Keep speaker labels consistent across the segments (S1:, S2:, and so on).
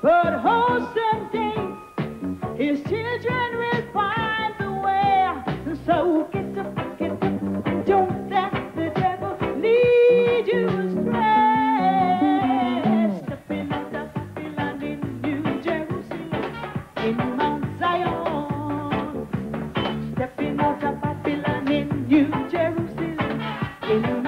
S1: But wholesome someday his children will find the way. So get up, get up, don't let the devil lead you astray. Step in, step in, in New Jerusalem, in Mount Zion. Step in, step in, in New Jerusalem, in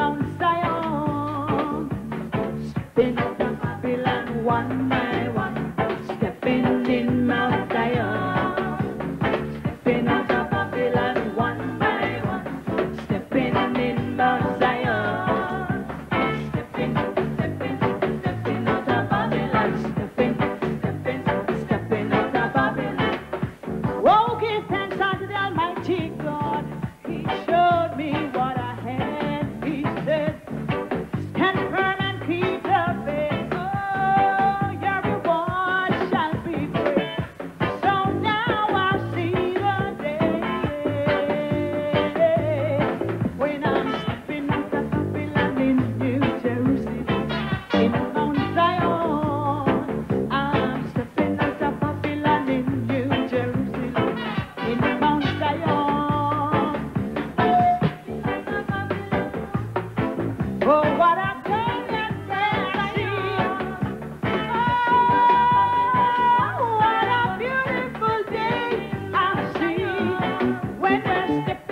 S1: step